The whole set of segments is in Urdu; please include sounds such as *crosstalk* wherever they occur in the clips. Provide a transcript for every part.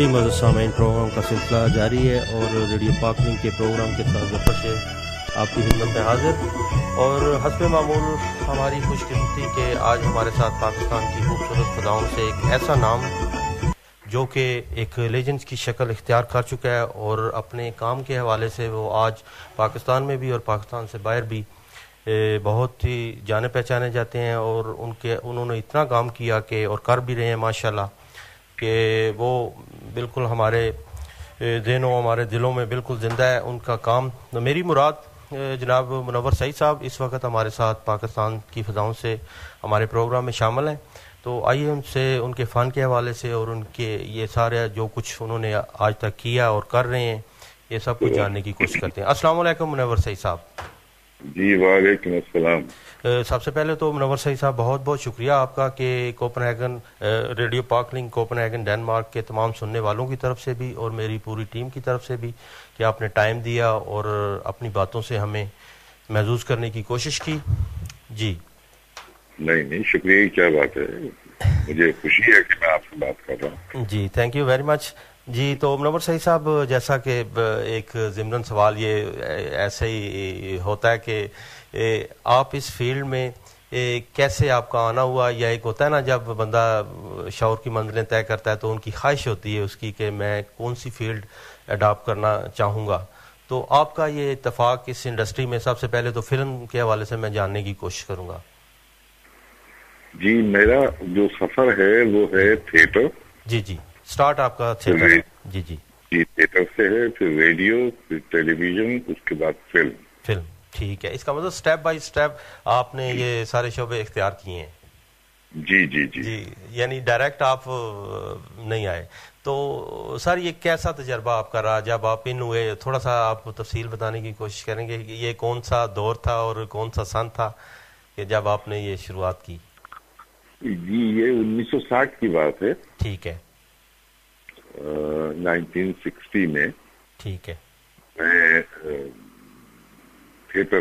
جی مدد سامعین، پروگرام کا سلسلہ جاری ہے اور ریڈیو پاکنگ کے پروگرام کے ساتھ ظفر سے آپ کی خدمت میں حاضر۔ اور حسب معمول، ہماری خوش قسمتی کہ آج ہمارے ساتھ پاکستان کی خوبصورت فضاؤں سے ایک ایسا نام، جو کہ ایک لیجنڈ کی شکل اختیار کر چکا ہے اور اپنے کام کے حوالے سے وہ آج پاکستان میں بھی اور پاکستان سے باہر بھی بہت ہی جانے پہچانے جاتے ہیں اور ان کے، انہوں نے اتنا کام کیا کہ، اور کر بھی رہے ہیں، ماشاءاللہ۔ کہ وہ بالکل ہمارے ذہنوں ہمارے دلوں میں بالکل زندہ ہے ان کا کام۔ میری مراد جناب منور سعید صاحب اس وقت ہمارے ساتھ پاکستان کی فضاؤں سے ہمارے پروگرام میں شامل ہیں۔ تو آئیے ان سے ان کے فن کے حوالے سے اور ان کے یہ سارے جو کچھ انہوں نے آج تک کیا اور کر رہے ہیں یہ سب کچھ جاننے کی کوشش کرتے ہیں۔ السلام علیکم منور سعید صاحب۔ جی وعلیکم السلام۔ سب سے پہلے تو منور سعید صاحب بہت بہت شکریہ آپ کا کہ Copenhagen radio Pak link Copenhagen Denmark کے تمام سننے والوں کی طرف سے بھی اور میری پوری ٹیم کی طرف سے بھی کہ آپ نے ٹائم دیا اور اپنی باتوں سے ہمیں محظوظ کرنے کی کوشش کی۔ جی۔ نہیں نہیں شکریہ کیا بات ہے؟ مجھے خوشی ہے کہ میں آپ سے بات کر رہا ہوں۔ جی تھینک یو ویری مچ جی تو منور صحیح صاحب جیسا کہ ایک ضمن سوال یہ ایسے ہی ہوتا ہے کہ آپ اس فیلڈ میں کیسے آپ کا آنا ہوا؟ یا ایک ہوتا ہے نا جب بندہ شعور کی منزلیں طے کرتا ہے تو ان کی خواہش ہوتی ہے اس کی کہ میں کون سی فیلڈ اڈاپٹ کرنا چاہوں گا؟ تو آپ کا یہ اتفاق اس انڈسٹری میں سب سے پہلے تو فلم کے حوالے سے میں جاننے کی کوشش کروں گا۔ جی میرا جو سفر ہے وہ ہے تھیٹر۔ جی جی۔ سٹارٹ آپ کا تھیٹر جی۔ جی جی۔ تھیٹر سے ہے پھر ریڈیو پھر ٹیلی ویژن اس کے بعد فلم فلم ٹھیک ہے۔ اس کا مطلب سٹیپ بائی سٹیپ آپ نے یہ سارے شعبے اختیار کیے ہیں۔ جی جی جی۔ جی یعنی ڈائریکٹ آپ نہیں آئے۔ تو سر یہ کیسا تجربہ آپ کا رہا؟ جب آپ ان ہوئے تھوڑا سا آپ تفصیل بتانے کی کوشش کریں گے کہ یہ کون سا دور تھا اور کون سا سن تھا کہ جب آپ نے یہ شروعات کی؟ جی یہ انیس سو ساٹھ کی بات ہے۔ ٹھیک ہے۔ نائنٹین سکسٹی میں ٹھیک ہے۔ میں تھیٹر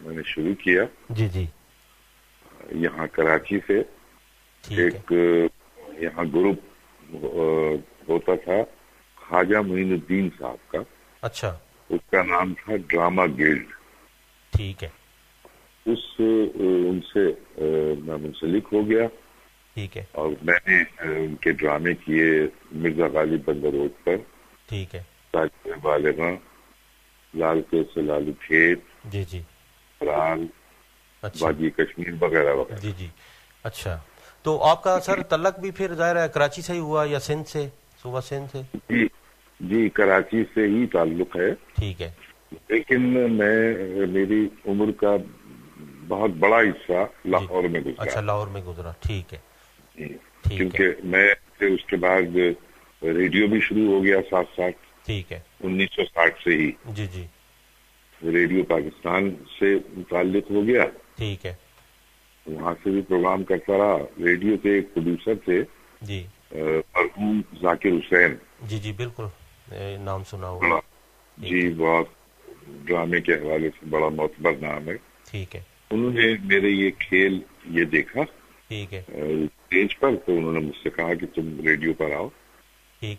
میں نے شروع کیا۔ جی جی۔ یہاں کراچی سے ایک یہاں گروپ ہوتا تھا خواجہ معین الدین صاحب کا۔ اچھا۔ اس کا نام تھا ڈرامہ گلڈ۔ ٹھیک ہے۔ اس ان سے میں منسلک ہو گیا۔ ٹھیک ہے۔ اور میں نے ان کے ڈرامے کیے مرزا غالب بندر روڈ پر۔ ٹھیک ہے۔ بالغاں لال کے سے لالو کھیت جی جی۔ رال اچھا۔ باجی کشمیر وغیرہ وغیرہ۔ جی جی۔ اچھا۔ تو آپ کا سر تلک بھی پھر ظاہر ہے کراچی سے ہی ہوا یا سندھ سے؟ صوبہ سندھ سے؟ جی جی کراچی سے ہی تعلق ہے۔ ٹھیک ہے۔ لیکن میں میری عمر کا بہت بڑا حصہ لاہور میں گزرا۔ اچھا لاہور میں گزرا۔ ٹھیک ہے۔ کیونکہ میں اس کے بعد ریڈیو بھی شروع ہو گیا ساتھ ساتھ۔ ٹھیک ہے۔ انیس سو ساٹھ سے ہی۔ جی جی۔ ریڈیو پاکستان سے متعلق ہو گیا۔ ٹھیک ہے۔ وہاں سے بھی پروگرام کرتا رہا۔ ریڈیو کے ایک پروڈیوسر تھے۔ جی۔ مرحوم ذاکر حسین۔ جی جی بالکل۔ نام سنا ہوگا جی بہت ڈرامے کے حوالے سے بڑا معتبر نام ہے۔ ٹھیک ہے۔ انہوں نے میرے یہ کھیل یہ دیکھا۔ ٹھیک ہے۔ اسٹیج پر تو انہوں نے مجھ سے کہا کہ تم ریڈیو پر آؤ۔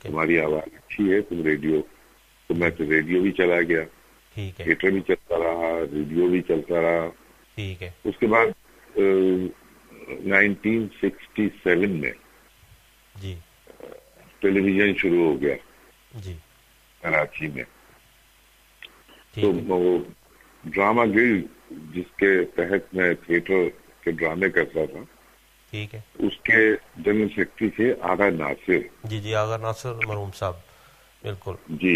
تمہاری آواز اچھی ہے تم ریڈیو تو میں تو ریڈیو بھی چلا گیا۔ تھیٹر بھی چلتا رہا ریڈیو بھی چلتا رہا۔ ٹھیک ہے۔ اس کے بعد نائنٹین سکسٹی سیون میں جی۔ ٹیلی ویژن شروع ہو گیا۔ جی۔ کراچی میں۔ تو وہ ڈرامہ گلڈ جس کے تحت میں تھیٹر کے ڈرامے کرتا تھا ٹھیک ہے۔ اس کے جنرل سیکرٹری تھے آغا ناصر۔ جی جی آغا ناصر مرحوم صاحب۔ بالکل۔ جی۔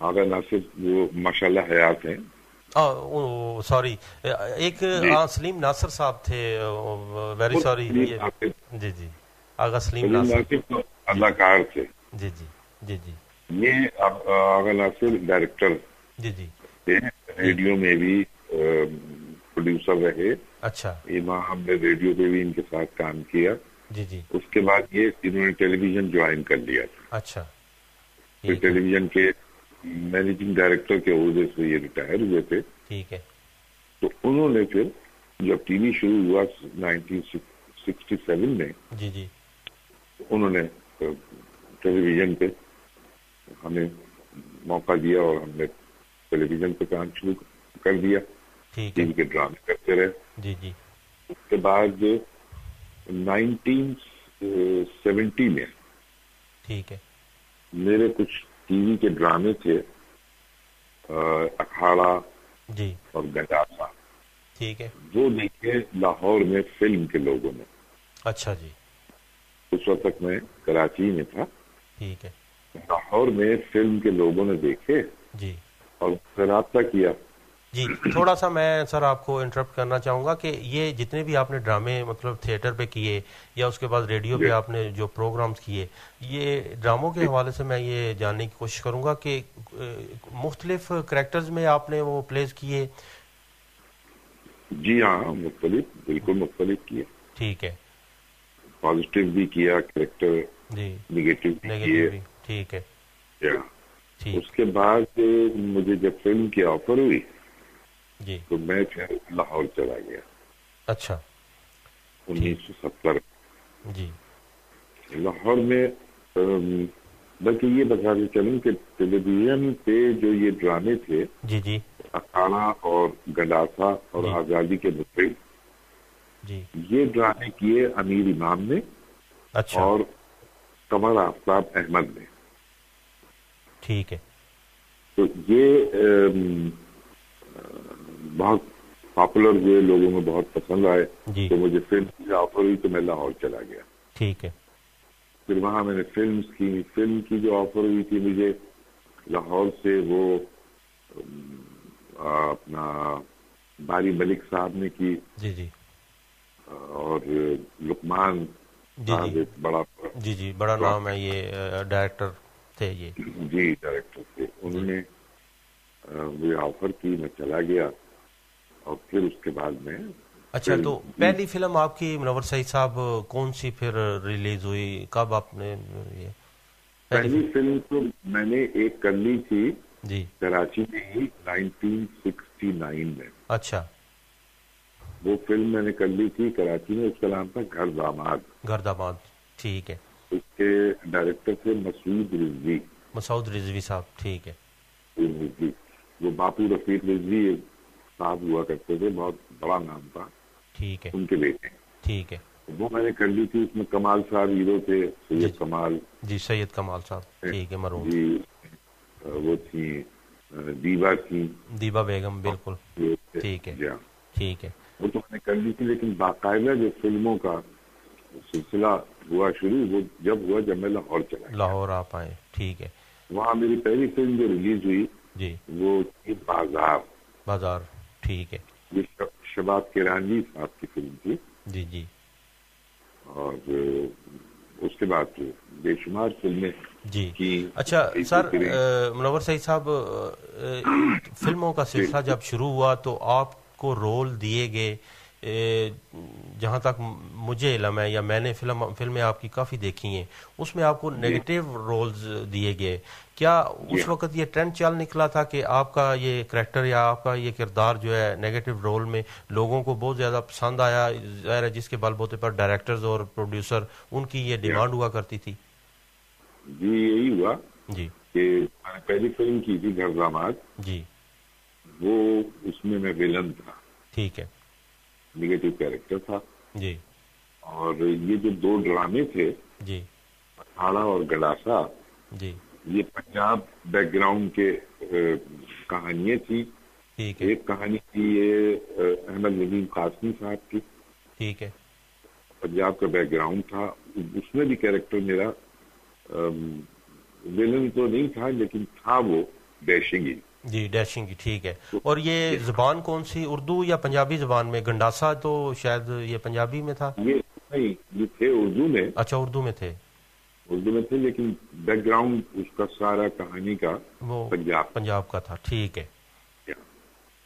آغا ناصر وہ ماشاءاللہ حیات ہیں۔ سوری ایک سلیم ناصر صاحب تھے۔ ویری سوری جی جی۔ آغا سلیم ناصر۔ تو اداکار تھے جی جی جی جی۔ یہ آغا ناصر ڈائریکٹر جی جی۔ ریڈیو میں بھی پروڈیوسر رہے۔ اچھا۔ ہم نے ریڈیو پہ بھی ان کے ساتھ کام کیا۔ جی جی۔ اس کے بعد یہ انہوں نے ٹیلی ویژن جوائن کر لیا تھا۔ اچھا۔ پھر ٹیلی ویژن کے مینیجنگ ڈائریکٹر کے عہدے سے یہ ریٹائر ہوئے تھے۔ ٹھیک ہے۔ تو انہوں نے پھر جب ٹی وی شروع ہوا نائنٹین سکسٹی سیون میں جی جی۔ انہوں نے ٹیلی ویژن پہ ہمیں موقع دیا اور ہم نے ٹیلی ویژن پہ کام شروع کر دیا۔ وی کے ڈرامے کرتے رہے۔ جی جی۔ اس کے بعد نائنٹین سیونٹی میں ٹھیک ہے۔ میرے کچھ ٹی وی کے ڈرامے تھے اکھاڑا جی۔ اور گنڈاسا ٹھیک ہے۔ وہ دیکھے لاہور میں فلم کے لوگوں نے۔ اچھا جی۔ اس وقت تک میں کراچی میں تھا۔ ٹھیک ہے۔ لاہور میں فلم کے لوگوں نے دیکھے جی۔ اور رابطہ کیا۔ جی تھوڑا سا میں سر آپ کو انٹرپٹ کرنا چاہوں گا کہ یہ جتنے بھی آپ نے ڈرامے مطلب تھیٹر پہ کیے یا اس کے بعد ریڈیو پہ آپ نے جو پروگرامز کیے یہ ڈراموں کے حوالے سے میں یہ جاننے کی کوشش کروں گا کہ مختلف کریکٹرز میں آپ نے وہ پلیز کیے۔ جی ہاں مختلف بالکل مختلف کیے۔ ٹھیک ہے۔ پازیٹیو بھی کیا کریکٹر جی۔ نگیٹو بھی کیے۔ ٹھیک ہے۔ Yeah. ٹھیک۔ اس کے بعد مجھے جب فلم کی آفر ہوئی جی۔ تو میں پھر لاہور چلا گیا۔ اچھا۔ انیس سو ستر۔ جی۔ لاہور میں بلکہ یہ بتا کے چلوں کہ ٹیلی ویژن پہ جو یہ ڈرامے تھے جی جی۔ اکاڑا اور گنڈاسا اور جی۔ آزادی کے مفید جی۔ یہ ڈرامے کیے امیر امام نے اچھا۔ اور قمر آفتاب احمد نے۔ ٹھیک ہے۔ تو یہ بہت پاپولر ہوئے لوگوں میں بہت پسند آئے جی۔ تو مجھے فلم کی آفر ہوئی تو میں لاہور چلا گیا۔ ٹھیک ہے۔ پھر وہاں میں نے فلم کی فلم کی جو آفر ہوئی تھی مجھے لاہور سے وہ اپنا باری ملک صاحب نے کی۔ جی جی۔ اور لقمان جی صاحب جی۔ ایک بڑا جی جی بڑا نام ہے یہ ڈائریکٹر تھے یہ۔ جی ڈائریکٹر تھے۔ انہوں نے مجھے آفر کی میں چلا گیا۔ اور پھر اس کے بعد میں اچھا تو پہلی فلم آپ کی منور سعید صاحب کون سی پھر ریلیز ہوئی؟ کب آپ نے یہ پہلی فلم؟ تو میں نے ایک کر لی تھی جی۔ کراچی میں ہی نائنٹین سکسٹی نائن میں۔ اچھا۔ وہ فلم میں نے کر لی تھی کراچی میں اس کا نام تھا گھر داماد۔ گھر داماد ٹھیک ہے۔ اس کے ڈائریکٹر تھے مسعود رضوی۔ مسعود رضوی صاحب ٹھیک ہے۔ رضوی۔ وہ باپو رفیق رضوی صاحب ہوا کرتے تھے بہت بڑا نام تھا۔ ٹھیک ہے۔ ان کے بیٹے ٹھیک ہے۔ وہ میں نے کر لی تھی اس میں کمال صاحب ہیرو تھے جی۔ سید کمال۔ جی سید کمال صاحب۔ ٹھیک ہے مرحوم۔ جی وہ تھی دیوا تھی دیبا بیگم بالکل۔ ٹھیک ہے۔ جی ہاں۔ ٹھیک ہے۔ وہ تو میں نے کر لی تھی لیکن باقاعدہ جو فلموں کا سلسلہ ہوا شروع وہ جب ہوا جب میں لاہور چلا لاہور آپ آئے۔ ٹھیک ہے۔ وہاں میری پہلی فلم جو ریلیز ہوئی جی۔ وہ تھی بازار۔ بازار۔ ٹھیک ہے۔ یہ شب- شباب کرانی صاحب کی فلم تھی جی جی۔ اور اس کے بعد بے شمار فلمیں جی۔ اچھا سر منور سعید صاحب *clears throat* فلموں کا سلسلہ جب شروع ہوا تو آپ کو رول دیے گئے۔ جہاں تک مجھے علم ہے یا میں نے فلم فلمیں آپ کی کافی دیکھی ہیں اس میں آپ کو نیگیٹو رولز دیے گئے۔ کیا اس وقت یہ ٹرینڈ چل نکلا تھا کہ آپ کا یہ کریکٹر یا آپ کا یہ کردار جو ہے نیگیٹو رول میں لوگوں کو بہت زیادہ پسند آیا؟ ظاہر ہے جس کے بل بوتے پر ڈائریکٹرز اور پروڈیوسر ان کی یہ ڈیمانڈ ہوا کرتی تھی۔ جی یہی ہوا جی۔ کہ پہلی فلم کی تھی گھر داماد جی۔ وہ اس میں میں ویلن تھا۔ ٹھیک ہے۔ نگیٹو کیریکٹر تھا جی۔ اور یہ جو دو ڈرامے تھے جی۔ اور گڈاسا جی۔ یہ پنجاب بیک گراؤنڈ کے کہانیاں ہے۔ ایک کہانی تھی یہ احمد ندیم قاسمی صاحب کی۔ ٹھیک ہے۔ پنجاب کا بیک گراؤنڈ تھا۔ اس میں بھی کیریکٹر میرا ویلن تو نہیں تھا لیکن تھا وہ ڈیشنگ ہی جی ڈیشنگ کی ٹھیک ہے۔ اور یہ زبان کون سی؟ اردو یا پنجابی زبان میں؟ گنڈاسا تو شاید یہ پنجابی میں تھا۔ یہ نہیں یہ تھے اردو میں۔ اچھا اردو میں تھے۔ اردو میں تھے لیکن بیک گراؤنڈ اس کا سارا کہانی کا وہ پنجاب۔ پنجاب کا تھا ٹھیک ہے۔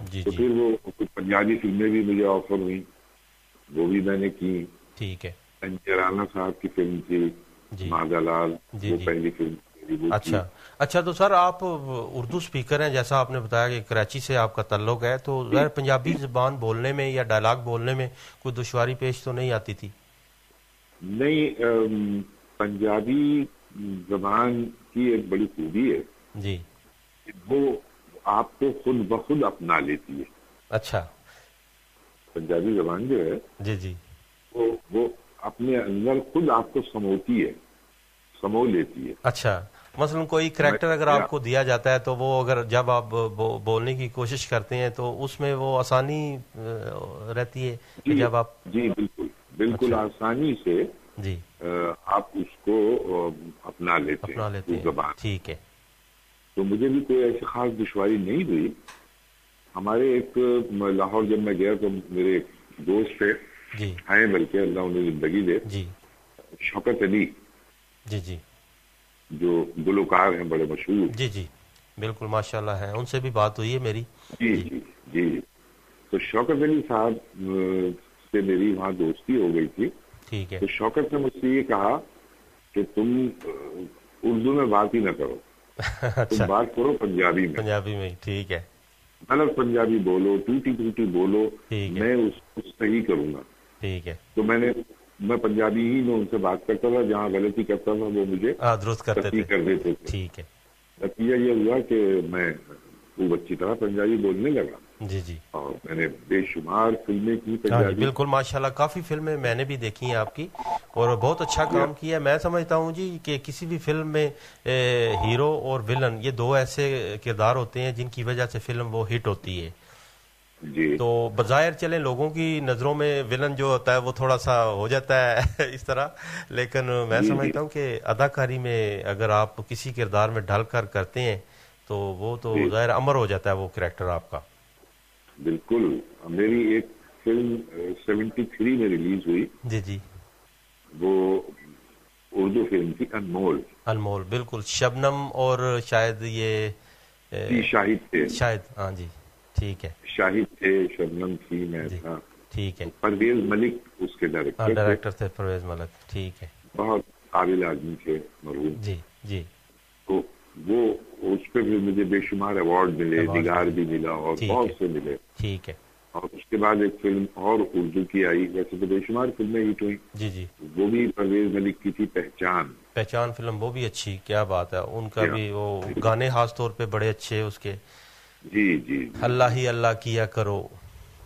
جی۔ تو جی۔ پھر وہ کچھ پنجابی فلمیں بھی مجھے آفر ہوئی وہ بھی میں نے کی۔ ٹھیک ہے۔ صاحب کی فلم تھی۔ جی۔ مادا لال جی، وہ جی۔ پہلی فلم۔ اچھا۔ اچھا تو سر آپ اردو سپیکر ہیں جیسا آپ نے بتایا کہ کراچی سے آپ کا تعلق ہے تو غیر پنجابی زبان بولنے میں یا ڈائلاگ بولنے میں کوئی دشواری پیش تو نہیں آتی تھی؟ نہیں پنجابی زبان کی ایک بڑی خوبی ہے۔ جی۔ وہ آپ کو خود بخود اپنا لیتی ہے۔ اچھا۔ پنجابی زبان جو ہے جی جی۔ وہ وہ اپنے اندر خود آپ کو سموتی ہے سمو لیتی ہے۔ اچھا۔ مثلا کوئی کریکٹر اگر آپ کو دیا جاتا ہے تو وہ اگر جب آپ بولنے کی کوشش کرتے ہیں تو اس میں وہ آسانی رہتی ہے جی جب آپ جی بالکل بالکل اچھا۔ آسانی سے جی۔ آپ اس کو اپنا لیتے اپنا لیتے ہیں۔ زبان۔ ٹھیک ہے۔ تو مجھے بھی کوئی ایسی خاص دشواری نہیں ہوئی۔ ہمارے ایک لاہور جب میں گیا تو میرے ایک دوست تھے۔ جی۔ ہیں بلکہ اللہ انہیں زندگی دے۔ جی۔ شوکت علی۔ جی جی۔ جو گلوکار ہیں بڑے مشہور۔ جی جی بالکل ماشاء اللہ ہے۔ ان سے بھی بات ہوئی ہے میری۔ جی جی جی۔ تو شوکت علی صاحب سے میری وہاں دوستی ہو گئی تھی۔ ٹھیک ہے۔ تو شوکت نے مجھ سے یہ کہا کہ تم اردو میں بات ہی نہ کرو۔ *laughs* تم اچھا۔ بات کرو پنجابی میں۔ پنجابی میں ٹھیک ہے۔ غلط پنجابی بولو ٹوٹی ٹوٹی بولو میں اس کو صحیح کروں گا۔ ٹھیک ہے۔ تو میں نے میں پنجابی ہی میں ان سے بات کرتا تھا جہاں غلطی کرتا تھا وہ مجھے درست کرتے تصحیح تھے۔ کر دیتے ٹھیک ہے۔ نتیجہ یہ ہوا کہ میں خوب اچھی طرح پنجابی بولنے لگا۔ جی جی۔ اور میں نے بے شمار فلمیں کی ہاں جی پنجابی۔ بالکل ماشاءاللہ کافی فلمیں میں نے بھی دیکھی ہیں آپ کی اور بہت اچھا کام کیا میں سمجھتا ہوں جی کہ کسی بھی فلم میں ہیرو اور ولن یہ دو ایسے کردار ہوتے ہیں جن کی وجہ سے فلم وہ ہٹ ہوتی ہے۔ جی۔ تو بظاہر چلیں لوگوں کی نظروں میں ولن جو ہوتا ہے وہ تھوڑا سا ہو جاتا ہے *laughs* اس طرح۔ لیکن میں جی، جی۔ سمجھتا ہوں کہ اداکاری میں اگر آپ کسی کردار میں ڈھل کر کرتے ہیں تو وہ تو۔ ظاہر امر ہو جاتا ہے وہ کریکٹر آپ کا۔ بالکل۔ میری ایک فلم سیونٹی تھری میں ریلیز ہوئی۔ جی جی۔ وہ اردو فلم تھی انمول۔ انمول بالکل۔ شبنم اور شاید یہ شاہد تھے شاید ہاں جی۔ ٹھیک ہے۔ شاہد تھے شبنم تھی میں جی تھا۔ ٹھیک ہے۔ پرویز ملک اس کے ڈائریکٹر تھے۔ ڈائریکٹر تھے پرویز ملک ٹھیک ہے۔ بہت قابل آدمی تھے مرحوم۔ جی جی۔ تو وہ اس پہ بھی مجھے بے شمار ایوارڈ ملے نگار بھی ملا اور بہت۔ سے ملے۔ ٹھیک ہے۔ اور اس کے بعد ایک فلم اور اردو کی آئی ویسے تو بے شمار فلمیں ہٹ ہوئی جی جی۔ وہ بھی پرویز ملک کی تھی پہچان۔ پہچان فلم وہ بھی اچھی کیا بات ہے۔ ان کا۔ بھی وہ گانے خاص طور پہ بڑے اچھے اس کے جی جی جی۔ اللہ ہی اللہ کیا کرو۔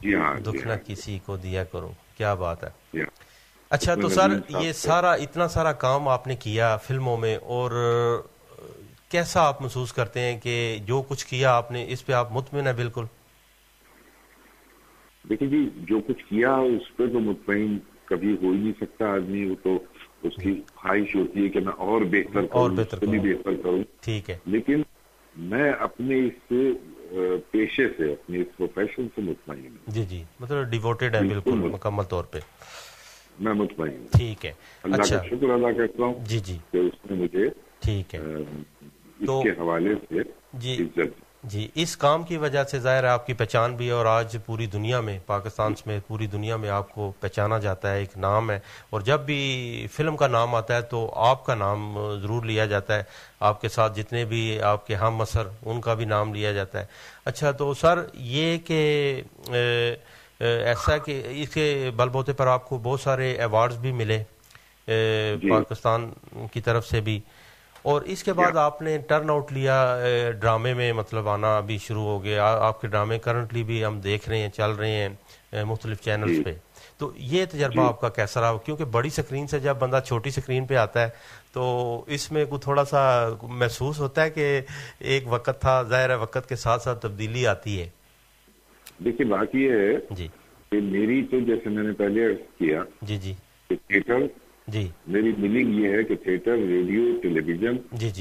جی ہاں جی دکھ نہ ہاں۔ کسی کو دیا کرو۔ کیا بات ہے۔ ہاں۔ اچھا تو سر یہ۔ سارا اتنا سارا کام آپ نے کیا فلموں میں اور کیسا آپ محسوس کرتے ہیں کہ جو کچھ کیا آپ نے اس پہ آپ مطمئن ہیں بالکل؟ دیکھیں جی جو کچھ کیا اس پہ تو مطمئن کبھی ہو ہی نہیں سکتا آدمی وہ تو اس کی خواہش ہوتی ہے کہ میں اور بہتر اور کروں بہتر سے کروں۔ بہتر کروں۔ ٹھیک ہے۔ لیکن میں اپنے اس پیشے سے اپنے اس پروفیشن سے مطمئن ہوں۔ جی جی مطلب ڈیووٹیڈ ہے بالکل۔ مکمل طور پہ۔ میں مطمئن ہوں۔ ٹھیک ہے اللہ اچھا۔ کا شکر ادا کرتا ہوں جی جی۔ کہ اس نے مجھے ٹھیک ہے۔ اس کے حوالے سے جی۔ عزت۔ جی اس کام کی وجہ سے ظاہر ہے آپ کی پہچان بھی ہے اور آج پوری دنیا میں پاکستان میں پوری دنیا میں آپ کو پہچانا جاتا ہے ایک نام ہے۔ اور جب بھی فلم کا نام آتا ہے تو آپ کا نام ضرور لیا جاتا ہے۔ آپ کے ساتھ جتنے بھی آپ کے ہم مسر ان کا بھی نام لیا جاتا ہے۔ اچھا تو سر یہ کہ ایسا کہ اس کے بل بوتے پر آپ کو بہت سارے ایوارڈز بھی ملے جی۔ پاکستان کی طرف سے بھی۔ اور اس کے بعد آپ نے ٹرن آؤٹ لیا ڈرامے میں مطلب آنا بھی شروع ہو گیا۔ آپ کے ڈرامے کرنٹلی بھی ہم دیکھ رہے ہیں چل رہے ہیں مختلف چینلز جی۔ پہ۔ تو یہ تجربہ جی۔ آپ کا کیسا رہا؟ کیونکہ بڑی سکرین سے جب بندہ چھوٹی سکرین پہ آتا ہے تو اس میں کوئی تھوڑا سا محسوس ہوتا ہے کہ ایک وقت تھا ظاہر ہے وقت کے ساتھ ساتھ تبدیلی آتی ہے۔ دیکھیے بات یہ ہے جی۔ کہ میری تو جیسے میں نے پہلے کیا جی جی۔ کہ تھیٹر جی۔ میری بلنگ یہ ہے کہ theatre radio television.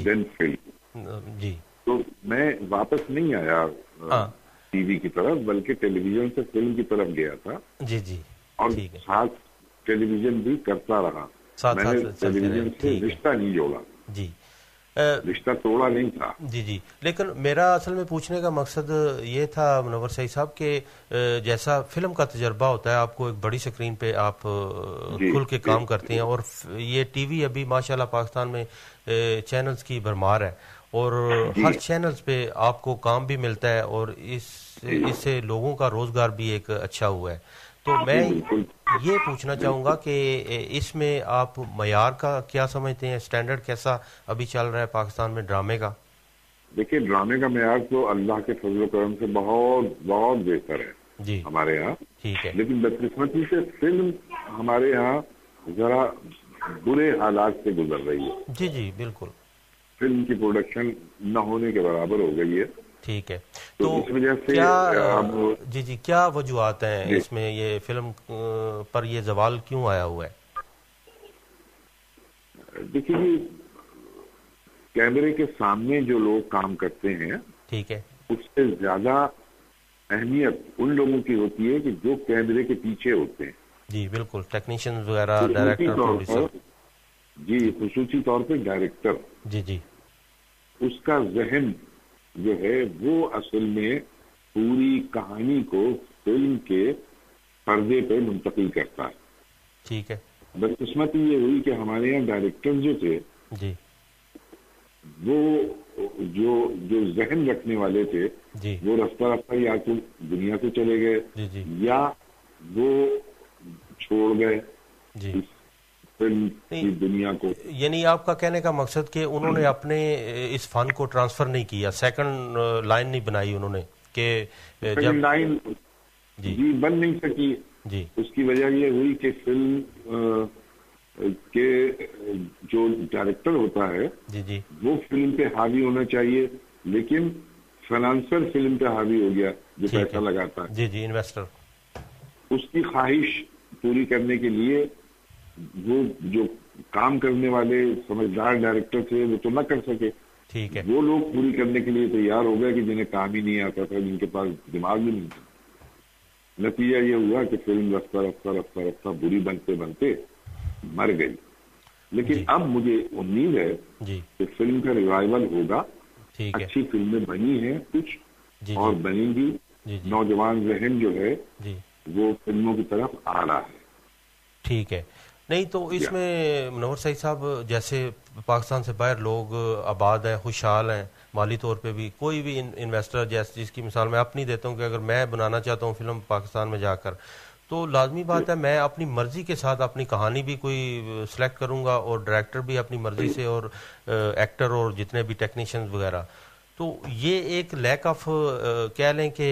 Then film جی۔ تو میں واپس نہیں آیا ہاں۔ ٹی وی کی طرف بلکہ ٹیلی ویژن سے فلم کی طرف گیا تھا۔ جی جی۔ اور ساتھ ٹیلی ویژن بھی کرتا رہا۔ میں نے ٹیلی ویژن سے۔ رشتہ نہیں جوڑا۔ جی۔ رشتہ توڑا نہیں تھا۔ جی جی۔ لیکن میرا اصل میں پوچھنے کا مقصد یہ تھا منور سعید صاحب کہ جیسا فلم کا تجربہ ہوتا ہے آپ کو ایک بڑی سکرین پہ آپ جی، کھل کے جی، کام کرتے ہیں اور یہ ٹی وی ابھی ماشاءاللہ پاکستان میں چینلز کی بھرمار ہے۔ اور جی۔ ہر چینلز پہ آپ کو کام بھی ملتا ہے اور اس اس سے لوگوں کا روزگار بھی ایک اچھا ہوا ہے۔ تو میں یہ پوچھنا چاہوں گا کہ اس میں آپ معیار کا کیا سمجھتے ہیں؟ اسٹینڈرڈ کیسا ابھی چل رہا ہے پاکستان میں ڈرامے کا؟ دیکھیے ڈرامے کا معیار تو اللہ کے فضل و کرم سے بہت بہت بہتر ہے جی۔ ہمارے یہاں۔ ٹھیک ہے۔ لیکن بدقسمتی سے فلم ہمارے یہاں ذرا برے حالات سے گزر رہی ہے۔ جی جی بالکل۔ فلم کی پروڈکشن نہ ہونے کے برابر ہو گئی ہے۔ ٹھیک ہے۔ تو کیا جی جی کیا وجوہات ہیں جی۔ اس میں یہ فلم پر یہ زوال کیوں آیا ہوا ہے؟ دیکھیے جی کیمرے کے سامنے جو لوگ کام کرتے ہیں ٹھیک ہے۔ اس سے زیادہ اہمیت ان لوگوں کی ہوتی ہے کہ جو کیمرے کے پیچھے ہوتے ہیں۔ جی بالکل۔ ٹیکنیشین وغیرہ ڈائریکٹر پروڈیوسر جی خصوصی طور پہ ڈائریکٹر جی جی۔ اس کا ذہن جو ہے وہ اصل میں پوری کہانی کو فلم کے پردے پہ منتقل کرتا ہے۔ ٹھیک ہے۔ بدقسمتی یہ ہوئی کہ ہمارے یہاں ڈائریکٹر جو تھے جی۔ وہ جو جو ذہن رکھنے والے تھے جی۔ وہ رفتہ رفتہ یا تو دنیا سے چلے گئے جی جی۔ یا وہ چھوڑ گئے۔ جی۔ اس۔ دنیا کو یعنی آپ کا کہنے کا مقصد کہ انہوں نے اپنے اس فن کو ٹرانسفر نہیں کیا سیکنڈ لائن نہیں بنائی انہوں نے کہ جب لائن جی۔ جی بن نہیں سکی۔ جی۔ اس کی وجہ یہ ہوئی کہ فلم کے جو ڈائریکٹر ہوتا ہے جی جی۔ وہ فلم پہ حاوی ہونا چاہیے لیکن فنانسر فلم پہ حاوی ہو گیا جو پیسہ لگاتا ہے۔ جی جی انویسٹر اس کی خواہش پوری کرنے کے لیے وہ جو کام کرنے والے سمجھدار ڈائریکٹر تھے وہ تو نہ کر سکے۔ ٹھیک ہے۔ وہ لوگ پوری کرنے کے لیے تیار ہو گئے کہ جنہیں کام ہی نہیں آتا تھا جن کے پاس دماغ بھی نہیں تھا۔ نتیجہ یہ ہوا کہ فلم رفتہ رفتہ رفتہ رفتہ بری بنتے بنتے مر گئی۔ لیکن جی۔ اب مجھے امید ہے جی۔ کہ فلم کا ریوائول ہوگا۔ اچھی فلمیں بنی ہیں کچھ جی اور بنیں گی۔ نوجوان ذہن جو ہے وہ فلموں کی طرف آ رہا ہے۔ ٹھیک ہے۔ نہیں تو اس۔ میں منور سعید صاحب جیسے پاکستان سے باہر لوگ آباد ہیں خوشحال ہیں مالی طور پہ بھی کوئی بھی انویسٹر جیسے جس کی مثال میں اپنی دیتا ہوں کہ اگر میں بنانا چاہتا ہوں فلم پاکستان میں جا کر تو لازمی بات ہے میں اپنی مرضی کے ساتھ اپنی کہانی بھی کوئی سلیکٹ کروں گا اور ڈائریکٹر بھی اپنی مرضی سے اور ایکٹر اور جتنے بھی ٹیکنیشینز وغیرہ تو یہ ایک لیک آف کہہ لیں کہ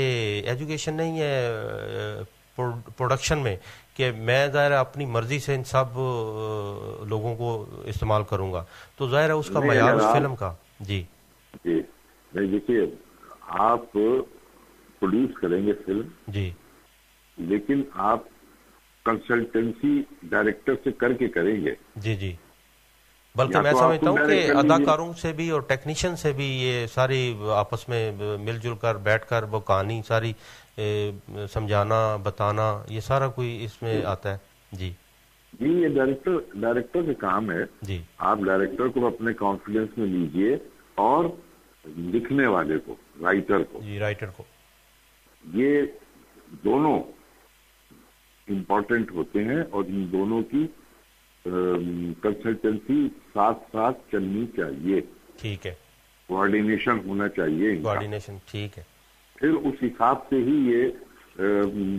ایجوکیشن نہیں ہے پروڈکشن میں کہ میں ظاہر اپنی مرضی سے ان سب لوگوں کو استعمال کروں گا۔ تو ظاہر ہے اس کا معیار اس فلم کا۔ جی۔ جی نہیں دیکھیے آپ پروڈیوس کریں گے فلم۔ جی۔ لیکن آپ کنسلٹنسی ڈائریکٹر سے کر کے کریں گے۔ جی جی۔ بلکہ میں سمجھتا ہوں کہ۔ اداکاروں سے بھی اور ٹیکنیشین سے بھی یہ ساری آپس میں مل جل کر بیٹھ کر وہ کہانی ساری سمجھانا بتانا یہ سارا کوئی اس میں آتا ہے۔ جی۔ جی یہ ڈائریکٹر ڈائریکٹر کا کام ہے۔ جی۔ آپ ڈائریکٹر کو اپنے کانفیڈنس میں لیجیے اور لکھنے والے کو رائٹر کو۔ جی رائٹر کو۔ یہ دونوں امپورٹنٹ ہوتے ہیں اور ان دونوں کی کنسلٹنسی ساتھ ساتھ چلنی چاہیے۔ ٹھیک ہے۔ کوآرڈینیشن ہونا چاہیے کوآرڈینیشن ٹھیک ہے۔ پھر اس حساب سے ہی یہ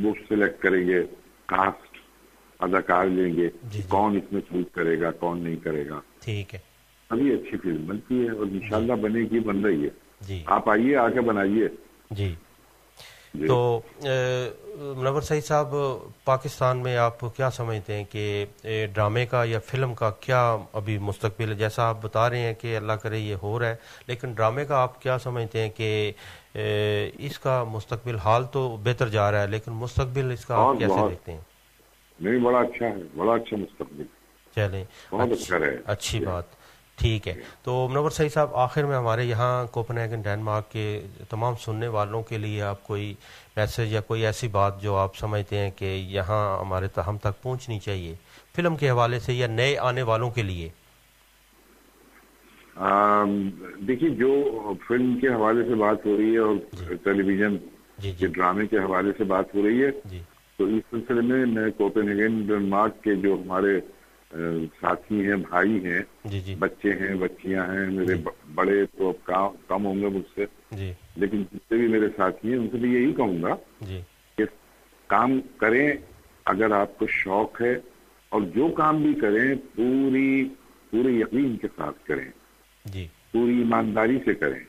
وہ سلیکٹ کریں گے۔ کاسٹ اداکار لیں گے۔ جی، جی۔ کون اس میں چوز کرے گا کون نہیں کرے گا۔ ٹھیک ہے۔ ابھی اچھی فلم بنتی ہے اور انشاءاللہ بنے گی بن رہی ہے۔ جی۔ آپ آئیے آ کے بنائیے۔ جی جی۔ تو منور سعید صاحب پاکستان میں آپ کیا سمجھتے ہیں کہ ڈرامے کا یا فلم کا کیا ابھی مستقبل ہے؟ جیسا آپ بتا رہے ہیں کہ اللہ کرے یہ ہو رہا ہے لیکن ڈرامے کا آپ کیا سمجھتے ہیں کہ اس کا مستقبل حال تو بہتر جا رہا ہے لیکن مستقبل اس کا آپ کیسے۔ دیکھتے ہیں؟ نہیں بڑا اچھا ہے بڑا اچھا مستقبل۔ چلیں۔ اچھا رہے۔ اچھی بات۔ ٹھیک ہے۔ تو منور سعید صاحب آخر میں ہمارے یہاں کوپن ہیگن ڈینمارک کے تمام سننے والوں کے لیے آپ کوئی میسج یا کوئی ایسی بات جو آپ سمجھتے ہیں کہ یہاں ہمارے ہم تک پہنچنی چاہیے فلم کے حوالے سے یا نئے آنے والوں کے لیے؟ دیکھیے جو فلم کے حوالے سے بات ہو رہی ہے اور ٹیلی ویژن جی کے جی ڈرامے کے حوالے سے بات ہو رہی ہے جی۔ تو اس سلسلے میں میں کوپن ہیگن ڈنمارک کے جو ہمارے ساتھی ہیں بھائی ہیں جی جی۔ بچے ہیں بچیاں ہیں میرے ب- بڑے تو اب کم ہوں گے مجھ سے۔ جی۔ لیکن جتنے بھی میرے ساتھی ہیں ان سے بھی یہی کہوں گا جی۔ کہ کام کریں اگر آپ کو شوق ہے اور جو کام بھی کریں پوری پورے یقین کے ساتھ کریں۔ جی۔ پوری ایمانداری سے کریں۔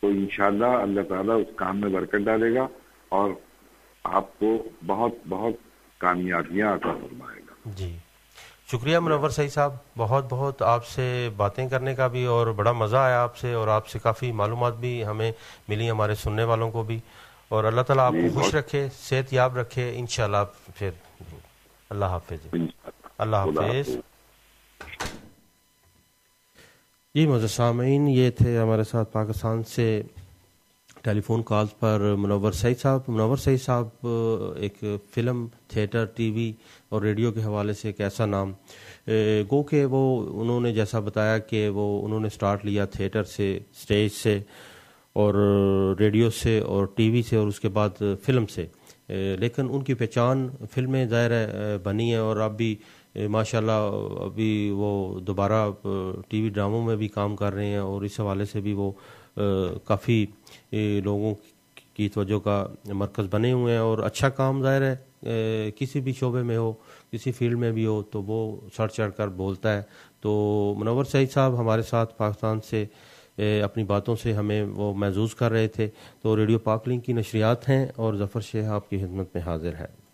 تو انشاءاللہ اللہ تعالیٰ اس کام میں برکت ڈالے گا اور آپ کو بہت بہت کامیابیاں عطا فرمائے گا۔ جی۔ شکریہ منور صحیح صاحب بہت بہت آپ سے باتیں کرنے کا بھی اور بڑا مزہ آیا آپ سے اور آپ سے کافی معلومات بھی ہمیں ملی ہمارے سننے والوں کو بھی اور اللہ تعالیٰ آپ کو خوش رکھے صحت یاب رکھے انشاءاللہ پھر اللہ حافظ۔ اللہ حافظ۔ جی مزہ سامعین یہ تھے ہمارے ساتھ پاکستان سے ٹیلی فون کالز پر منور سعید صاحب، منور سعید صاحب ایک فلم، تھیٹر، ٹی وی اور ریڈیو کے حوالے سے ایک ایسا نام گو کہ وہ انہوں نے جیسا بتایا کہ وہ انہوں نے سٹارٹ لیا تھیٹر سے، سٹیج سے اور ریڈیو سے اور ٹی وی سے اور اس کے بعد فلم سے لیکن ان کی پہچان فلمیں ظاہر بنی ہیں اور اب بھی ماشاء اللہ ابھی وہ دوبارہ ٹی وی ڈراموں میں بھی کام کر رہے ہیں اور اس حوالے سے بھی وہ کافی لوگوں کی توجہ کا مرکز بنے ہوئے ہیں اور اچھا کام ظاہر ہے کسی بھی شعبے میں ہو، کسی فیلڈ میں بھی ہو، تو وہ سڑ چڑھ کر بولتا ہے۔ تو منور سعید صاحب ہمارے ساتھ پاکستان سے اپنی باتوں سے ہمیں وہ محظوظ کر رہے تھے۔ تو ریڈیو پاک لنک کی نشریات ہیں اور ظفر شیخ آپ کی خدمت میں حاضر ہے